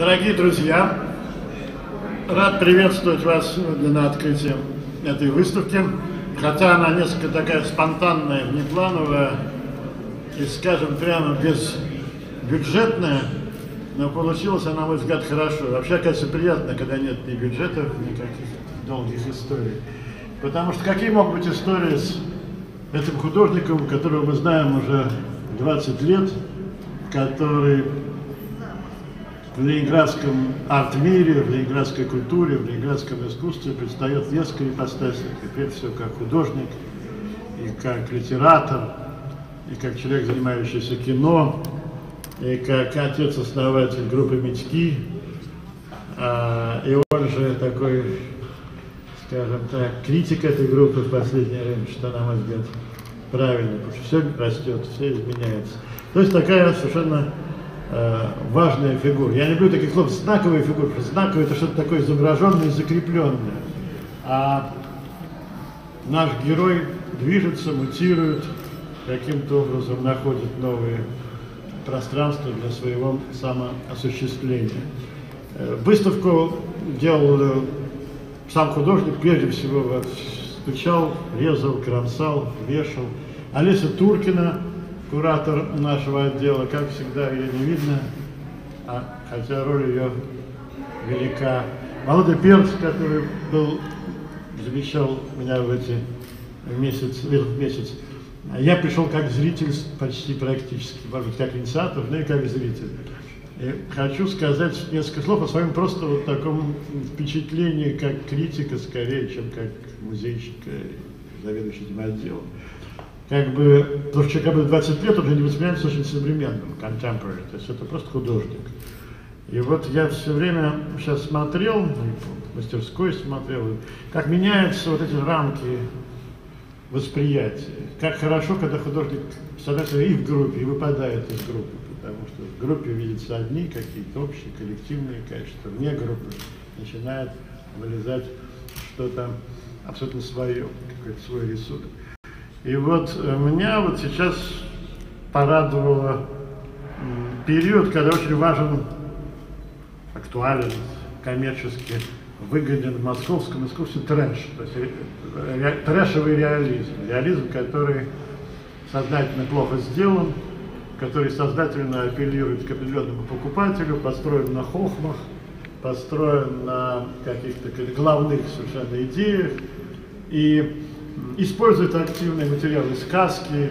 Дорогие друзья, рад приветствовать вас сегодня на открытии этой выставки. Хотя она несколько такая спонтанная, внеплановая и, скажем прямо, безбюджетная, но получилось, на мой взгляд, хорошо. Вообще, кажется, приятно, когда нет ни бюджетов, ни каких долгих историй. Потому что какие могут быть истории с этим художником, которого мы знаем уже 20 лет, который в ленинградском арт-мире, в ленинградской культуре, в ленинградском искусстве предстает несколько ипостасях. И прежде всего как художник, и как литератор, и как человек, занимающийся кино, и как отец-основатель группы «Мечки», а, и он же такой, скажем так, критик этой группы в последнее время, что, на мой взгляд, правильно, потому что все растет, все изменяется. То есть такая совершенно э, важная фигура. Я не люблю таких слов знаковая фигура, потому что знаковая это что-то такое изображенное и закрепленное. А наш герой движется, мутирует, каким-то образом находит новые пространства для своего самоосуществления. Э, выставку делал э, сам художник, прежде всего стучал, резал, кромсал, вешал. Олеся Туркина, куратор нашего отдела, как всегда, ее не видно, а, хотя роль ее велика. Володя Перц, который был, замещал меня в эти месяц, в месяц, я пришел как зритель почти практически, может быть, как инициатор, но и как зритель. И хочу сказать несколько слов о своем просто вот таком впечатлении, как критика, скорее, чем как музейщика, заведующий этим отделом как бы, потому что человек 20 лет уже не воспринимается очень современным, contemporary, то есть это просто художник. И вот я все время сейчас смотрел, в мастерской смотрел, как меняются вот эти рамки восприятия. Как хорошо, когда художник, с одной стороны, и в группе, и выпадает из группы, потому что в группе видятся одни какие-то общие, коллективные качества, вне группы начинает вылезать что-то абсолютно свое, какой-то свой рисунок. И вот э, меня вот сейчас порадовало период, когда очень важен, актуален, коммерчески выгоден в московском искусстве трэш, то есть ре, трэшевый реализм, реализм, который сознательно плохо сделан, который сознательно апеллирует к определенному покупателю, построен на хохмах, построен на каких-то главных совершенно идеях, и использует активные материалы сказки,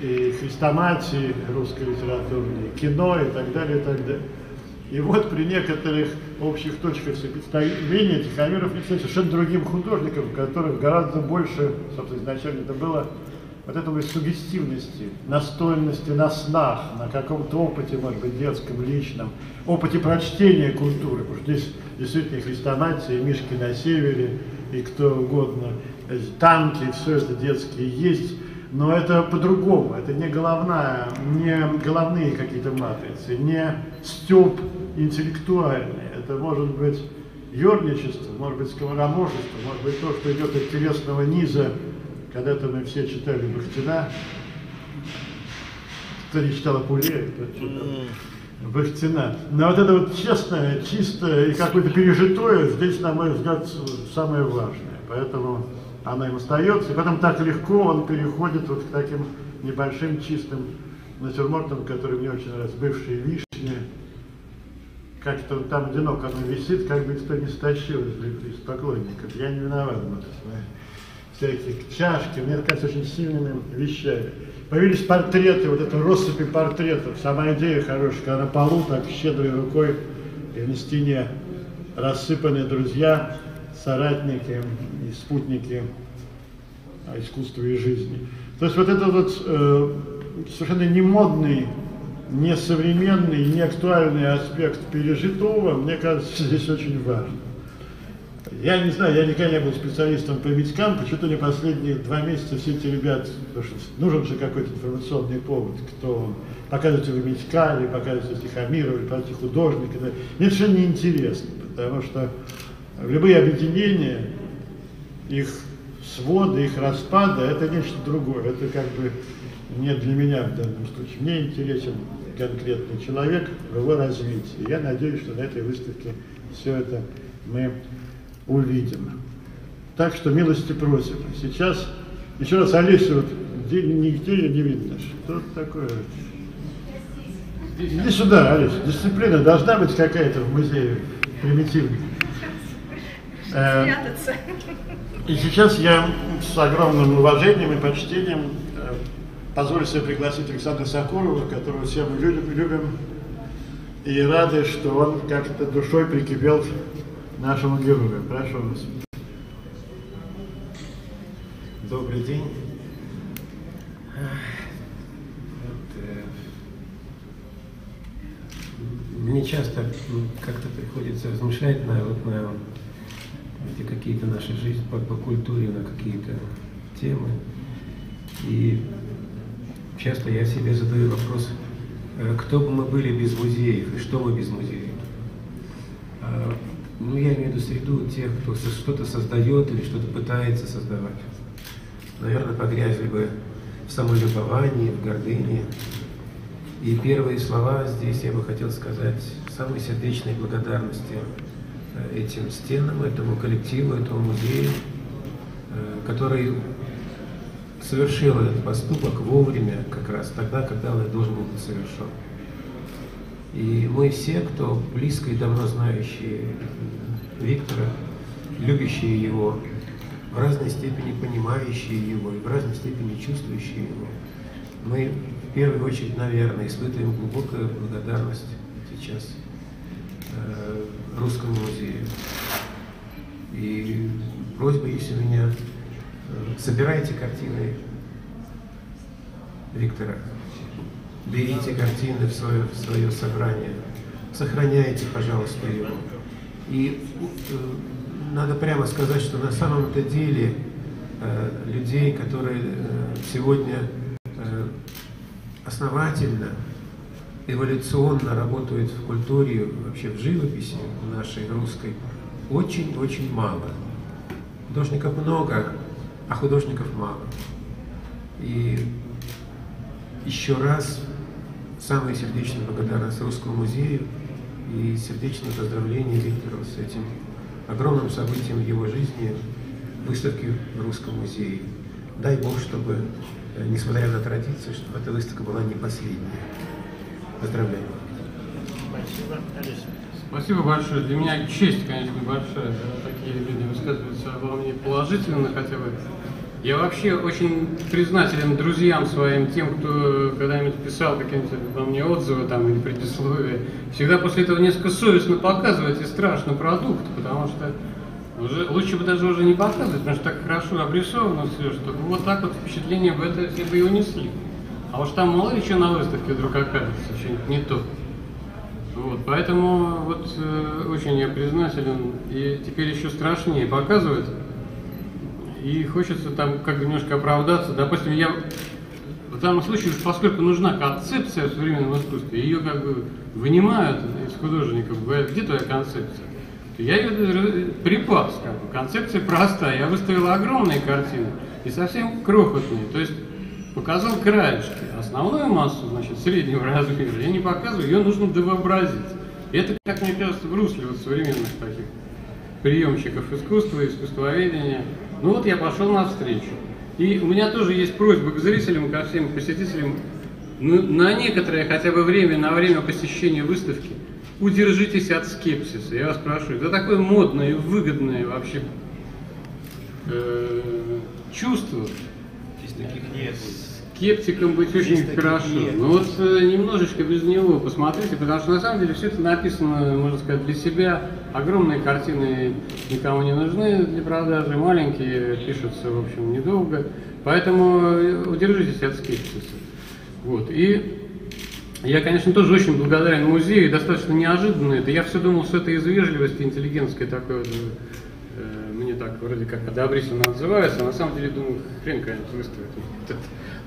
и хрестоматии русской литературной, кино и так далее, и так далее. И вот при некоторых общих точках сопоставления Тихомиров не совершенно другим художником, которых гораздо больше, собственно, изначально это было вот этой сугестивности, настойности на снах, на каком-то опыте, может быть, детском, личном, опыте прочтения культуры, потому что здесь действительно хрестоматия, Мишки на севере и кто угодно, танки, все это детские есть, но это по-другому, это не головная, не головные какие-то матрицы, не стёб интеллектуальный, это может быть ерничество, может быть сковорожество, может быть то, что идет от телесного низа, когда-то мы все читали Бахтина, кто не читал Апулея, тот читал Бахтина. Но вот это вот честное, чистое и какое-то пережитое здесь, на мой взгляд, самое важное. Поэтому она им остается, и потом так легко он переходит вот к таким небольшим чистым натюрмортам, которые мне очень нравятся, бывшие вишни, как-то там одинок оно висит, как бы кто не стащил из, из поклонников. Я не виноват в этом. Всякие чашки, мне кажется, очень сильными вещами. Появились портреты, вот это россыпи портретов. Сама идея хорошая, когда на полу так щедрой рукой и на стене рассыпаны друзья, соратники и спутники искусства и жизни. То есть вот этот вот э, совершенно не модный, не современный, не актуальный аспект пережитого, мне кажется, здесь очень важен. Я не знаю, я никогда не был специалистом по Витькам, почему-то мне последние два месяца все эти потому что нужен же какой-то информационный повод, кто он, показывайте вы Витька, или показывайте Тихомирова, или показывайте художника. Мне совершенно неинтересно, потому что любые объединения, их своды, их распада, это нечто другое. Это как бы не для меня в данном случае. Мне интересен конкретный человек в его развитии. Я надеюсь, что на этой выставке все это мы увидим. Так что милости просим. Сейчас еще раз Олесю вот, нигде ее не видно. Что такое? Иди сюда, Олеся. Дисциплина должна быть какая-то в музее примитивная. Э, и сейчас я с огромным уважением и почтением э, позволю себе пригласить Александра Соколова, которого все мы любим, и рады, что он как-то душой прикипел нашему герою. Прошу вас. Добрый день. Э, мне часто как-то приходится размышлять на, вот, на эти какие-то наши жизни по, по культуре, на какие-то темы. И часто я себе задаю вопрос, э, кто бы мы были без музеев и что мы без музеев. А, ну, я имею в виду среду тех, кто что-то создает или что-то пытается создавать. Наверное, погрязли бы в самолюбовании, в гордыне. И первые слова здесь я бы хотел сказать самой сердечной благодарности этим стенам, этому коллективу, этому музею, э, который совершил этот поступок вовремя, как раз тогда, когда он должен был быть совершен. И мы все, кто близко и давно знающие Виктора, любящие его, в разной степени понимающие его и в разной степени чувствующие его, мы в первую очередь, наверное, испытываем глубокую благодарность сейчас э, Русскому музею. И просьба есть у меня, э, собирайте картины Виктора, берите картины в свое, в свое собрание, сохраняйте, пожалуйста, его. И э, надо прямо сказать, что на самом-то деле э, людей, которые э, сегодня э, основательно, эволюционно работают в культуре, вообще в живописи нашей русской, очень-очень мало. Художников много, а художников мало. И еще раз самая сердечная благодарность Русскому музею и сердечное поздравление Виктору с этим огромным событием в его жизни, выставки в Русском музее. Дай Бог, чтобы, несмотря на традицию, чтобы эта выставка была не последняя. Поздравляю. Спасибо, Алиса. Спасибо большое. Для меня честь, конечно, большая, когда такие люди высказываются обо мне положительно хотя бы. Я вообще очень признателен друзьям своим, тем, кто когда-нибудь писал какие-нибудь во мне отзывы там, или предисловия. Всегда после этого несколько совестно показывать и страшно продукт, потому что уже, лучше бы даже уже не показывать, потому что так хорошо обрисовано все, что вот так вот впечатление бы это все бы и унесли. А уж там мало ли на выставке вдруг окажется, что-нибудь не то. Вот, поэтому вот э, очень я признателен. И теперь еще страшнее показывать и хочется там как бы немножко оправдаться. Допустим, я в данном случае, поскольку нужна концепция в современном искусстве, ее как бы вынимают из художников, говорят, где твоя концепция? Я ее припас, как бы. концепция простая. Я выставил огромные картины и совсем крохотные. То есть показал краешки. Основную массу, значит, среднего размера я не показываю, ее нужно довообразить. Это, как мне кажется, в русле вот современных таких приемщиков искусства, искусствоведения. Ну вот я пошел навстречу. И у меня тоже есть просьба к зрителям, ко всем посетителям, ну, на некоторое хотя бы время, на время посещения выставки, удержитесь от скепсиса. Я вас прошу, это такое модное и выгодное вообще э, чувство. Здесь таких нет скептиком быть очень хорошо. Нет. Но вот э, немножечко без него посмотрите, потому что на самом деле все это написано, можно сказать, для себя. Огромные картины никому не нужны для продажи, маленькие пишутся, в общем, недолго. Поэтому э, удержитесь от скепсиса. Вот. И я, конечно, тоже очень благодарен музею, достаточно неожиданно это. Я все думал, что это из вежливости интеллигентской такой вот, э, так вроде как одобрительно отзываются, а на самом деле думаю, хрен, конечно, выставит.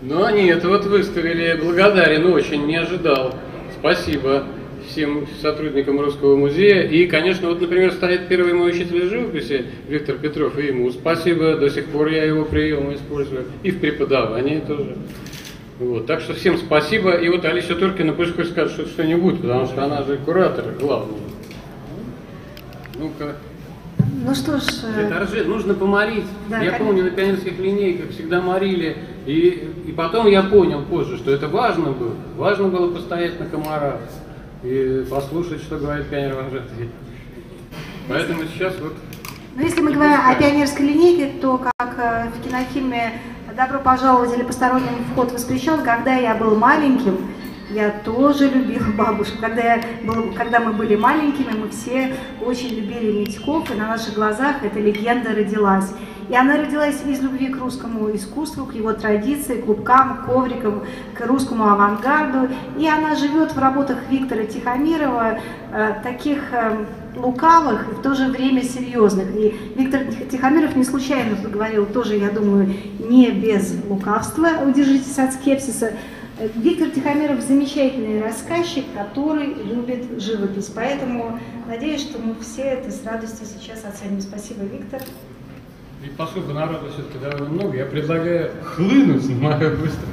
Но нет, вот выставили, благодарен очень, не ожидал. Спасибо всем сотрудникам Русского музея. И, конечно, вот, например, стоит первый мой учитель живописи Виктор Петров, и ему спасибо, до сих пор я его прием использую. И в преподавании тоже. Вот, так что всем спасибо. И вот Алиса Туркина пусть хоть скажет что- что-нибудь, потому что она же куратор главный. Ну-ка. Ну что ж, Это Аржи, нужно помолить. Да, я конечно. помню, на пионерских линейках всегда молили. И, и потом я понял позже, что это важно было. Важно было постоять на комарах и послушать, что говорит пионер вожатый. Поэтому сейчас вот ну, если мы говорим о пионерской линейке, то как э, в кинофильме «Добро пожаловать» или «Посторонним вход воспрещен», когда я был маленьким, я тоже любила бабушку. Когда, я был, когда мы были маленькими, мы все очень любили Митьков, и на наших глазах эта легенда родилась. И она родилась из любви к русскому искусству, к его традиции, клубкам, коврикам, к русскому авангарду. И она живет в работах Виктора Тихомирова, э, таких э, лукавых и в то же время серьезных. И Виктор Тих- Тихомиров не случайно говорил тоже, я думаю, не без лукавства, удержитесь от скепсиса. Э, Виктор Тихомиров замечательный рассказчик, который любит живопись. Поэтому надеюсь, что мы все это с радостью сейчас оценим. Спасибо, Виктор. И поскольку народу все-таки довольно много, я предлагаю хлынуть на мою выставку.